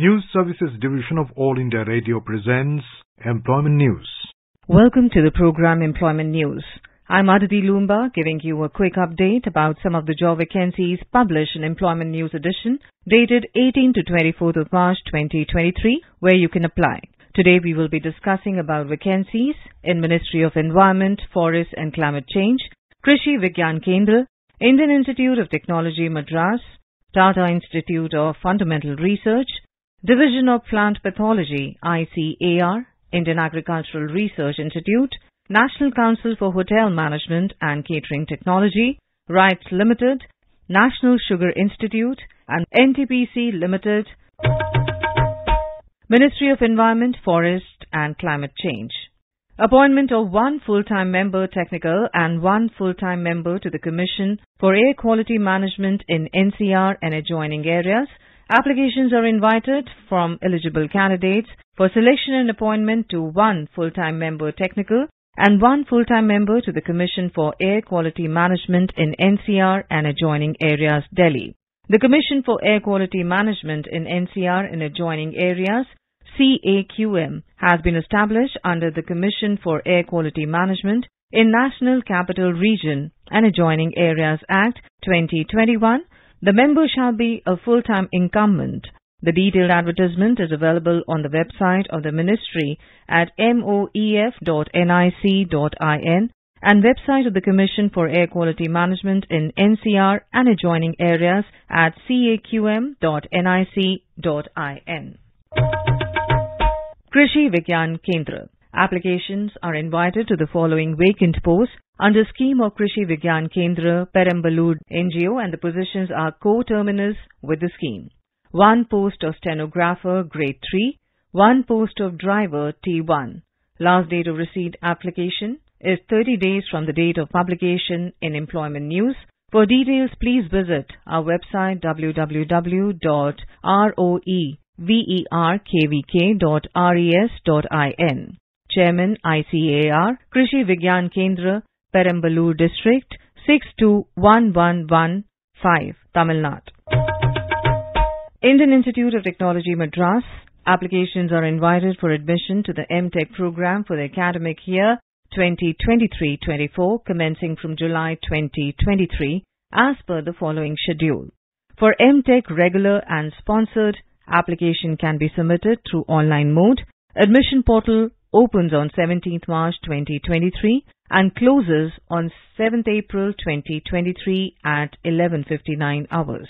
News Services Division of All India Radio presents Employment News. Welcome to the program Employment News. I'm Aditi Lumba giving you a quick update about some of the job vacancies published in Employment News edition dated 18 to 24th of March 2023 where you can apply. Today we will be discussing about vacancies in Ministry of Environment, Forest and Climate Change, Krishi Vigyan Kendra, Indian Institute of Technology Madras, Tata Institute of Fundamental Research, Division of Plant Pathology, ICAR, Indian Agricultural Research Institute, National Council for Hotel Management and Catering Technology, RITES Limited, National Sugar Institute, and NTPC Limited, Ministry of Environment, Forest and Climate Change. Appointment of one full-time member technical and one full-time member to the Commission for Air Quality Management in NCR and adjoining areas Applications are invited from eligible candidates for selection and appointment to one full-time member technical and one full-time member to the Commission for Air Quality Management in NCR and adjoining areas, Delhi. The Commission for Air Quality Management in NCR and adjoining areas, CAQM, has been established under the Commission for Air Quality Management in National Capital Region and Adjoining Areas Act 2021 the member shall be a full-time incumbent. The detailed advertisement is available on the website of the ministry at moef.nic.in and website of the Commission for Air Quality Management in NCR and adjoining areas at caqm.nic.in. Krishi Vigyan Kendra Applications are invited to the following vacant posts under scheme of Krishi Vigyan Kendra, Perambalur NGO and the positions are co-terminus with the scheme. One post of stenographer grade 3, one post of driver T1. Last date of receipt application is 30 days from the date of publication in Employment News. For details, please visit our website www.roeverkvk.res.in. Chairman ICAR, Krishi Vigyan Kendra, Perambalur District, 621115, Tamil Nadu. Indian Institute of Technology Madras. Applications are invited for admission to the MTech program for the academic year 2023-24 commencing from July 2023 as per the following schedule. For MTech regular and sponsored, application can be submitted through online mode. Admission portal opens on 17th March 2023 and closes on 7th April 2023 at 11:59 hours.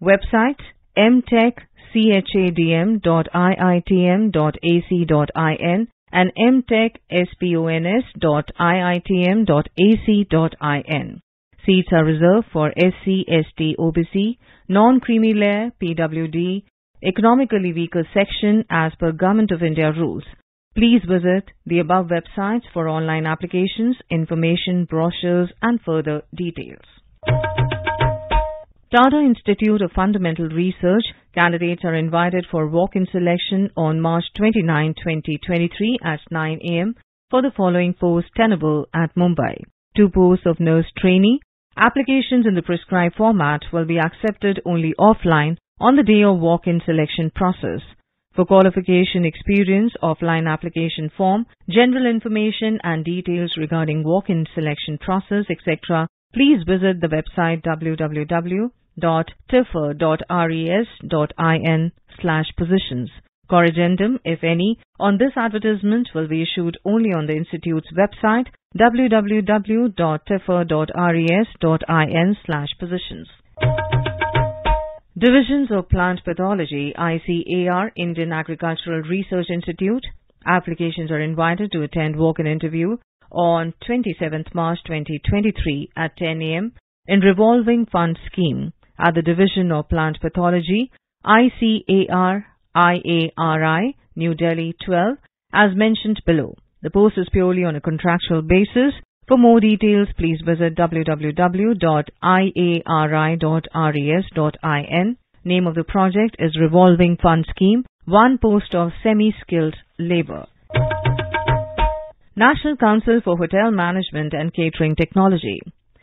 Website mtechchadm.iitm.ac.in and mtechspons.iitm.ac.in. Seats are reserved for SC, ST, OBC, non-creamy layer, PWD, economically weaker section as per Government of India rules. Please visit the above websites for online applications, information, brochures and further details. Tata Institute of Fundamental Research candidates are invited for walk-in selection on March 29, 2023 at 9 a.m. for the following posts tenable at Mumbai. Two posts of nurse trainee. Applications in the prescribed format will be accepted only offline on the day of walk-in selection process. For qualification experience, offline application form, general information and details regarding walk-in selection process, etc., please visit the website www.tifr.res.in slash positions. Corrigendum, if any, on this advertisement will be issued only on the Institute's website www.tifr.res.in slash positions. Divisions of Plant Pathology, ICAR, Indian Agricultural Research Institute. Applications are invited to attend walk-in interview on 27th March 2023 at 10 a.m. in Revolving Fund Scheme at the Division of Plant Pathology, ICAR, IARI, New Delhi 12, as mentioned below. The post is purely on a contractual basis for more details, please visit www.iari.res.in. Name of the project is Revolving Fund Scheme, one post of semi-skilled labor. National Council for Hotel Management and Catering Technology,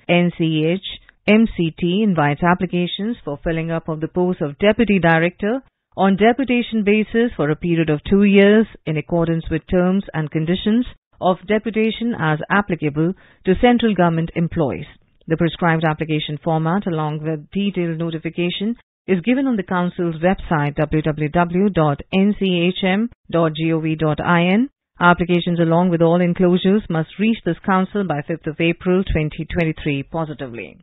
NCH MCT invites applications for filling up of the post of Deputy Director, on deputation basis for a period of two years in accordance with terms and conditions of deputation as applicable to central government employees. The prescribed application format along with detailed notification is given on the Council's website www.nchm.gov.in. Applications along with all enclosures must reach this Council by 5th of April 2023 positively.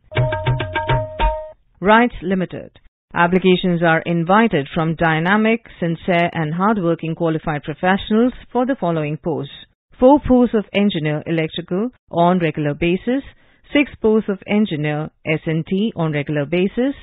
RITES Limited. Applications are invited from dynamic, sincere and hard-working qualified professionals for the following posts. Four posts of engineer electrical on regular basis, six posts of engineer S&T on regular basis,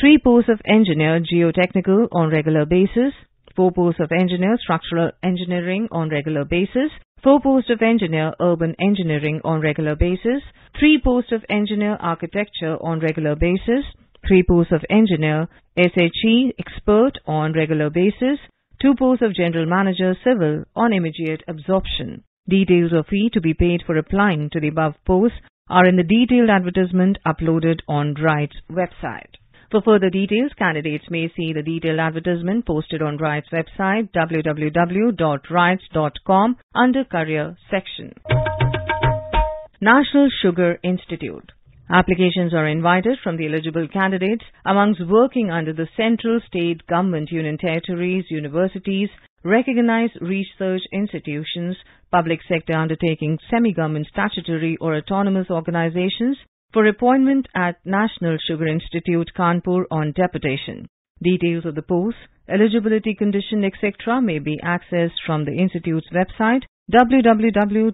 three posts of engineer geotechnical on regular basis, four posts of engineer structural engineering on regular basis, four posts of engineer urban engineering on regular basis, three posts of engineer architecture on regular basis, three posts of engineer SHE expert on regular basis, two posts of general manager civil on immediate absorption. Details of fee to be paid for applying to the above posts are in the detailed advertisement uploaded on RITES website. For further details, candidates may see the detailed advertisement posted on RITES website www.rites.com under Career section. National Sugar Institute Applications are invited from the eligible candidates amongst working under the central, state, government, union territories, universities, recognized research institutions, public sector undertakings, semi-government statutory or autonomous organizations, for appointment at National Sugar Institute, Kanpur on deputation. Details of the post, eligibility condition, etc. may be accessed from the Institute's website www.nsi.gov.in.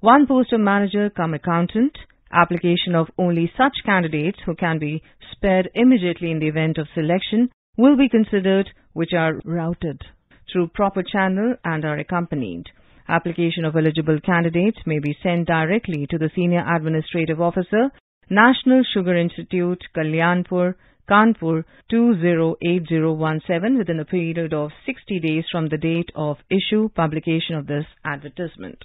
One post of manager come accountant. Application of only such candidates who can be spared immediately in the event of selection will be considered which are routed through proper channel and are accompanied. Application of eligible candidates may be sent directly to the Senior Administrative Officer, National Sugar Institute, Kalyanpur, Kanpur 208017 within a period of 60 days from the date of issue publication of this advertisement.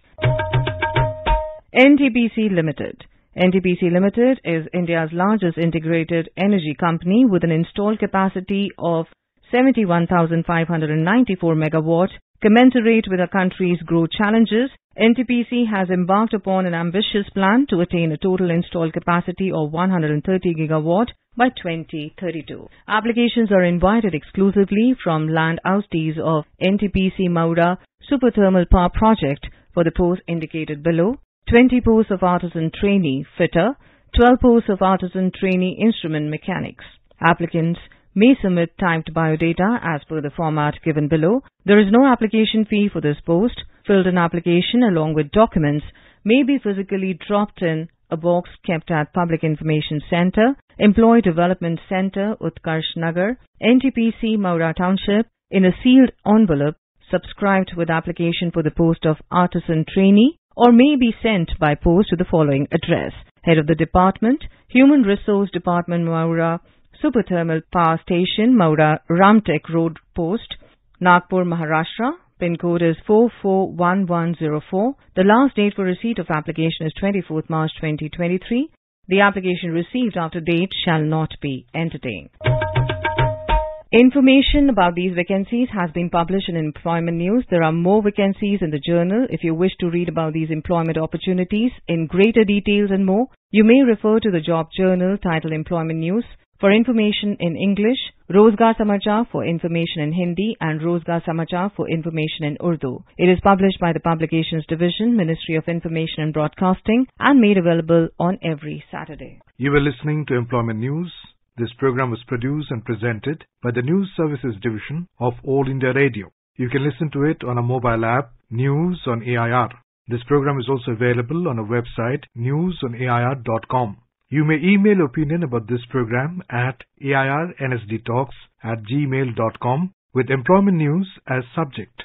NTPC Limited NTPC Limited is India's largest integrated energy company with an installed capacity of 71,594 megawatt Commensurate with our country's growth challenges, NTPC has embarked upon an ambitious plan to attain a total installed capacity of 130 gigawatt by 2032. Applications are invited exclusively from land oustees of NTPC Mouda Superthermal Power Project for the posts indicated below, 20 posts of artisan trainee fitter, 12 posts of artisan trainee instrument mechanics. Applicants may submit typed biodata as per the format given below. There is no application fee for this post. Filled in application along with documents may be physically dropped in a box kept at Public Information Center, Employee Development Center, Utkarsh Nagar, NTPC Mouda Township, in a sealed envelope subscribed with application for the post of artisan trainee or may be sent by post to the following address. Head of the Department, Human Resource Department, Mouda, Superthermal Power Station, Mouda Ramtek Road Post, Nagpur, Maharashtra. Pin code is 441104. The last date for receipt of application is 24th March 2023. The application received after date shall not be entertained. Information about these vacancies has been published in Employment News. There are more vacancies in the journal. If you wish to read about these employment opportunities in greater details and more, you may refer to the job journal titled Employment News. For information in English, Rozgar Samachar for information in Hindi and Rozgar Samachar for information in Urdu. It is published by the Publications Division, Ministry of Information and Broadcasting and made available on every Saturday. You were listening to Employment News. This program was produced and presented by the News Services Division of All India Radio. You can listen to it on a mobile app, News on AIR. This program is also available on our website, newsonair.com. You may email opinion about this program at airnsdtalks at gmail.com with employment news as subject.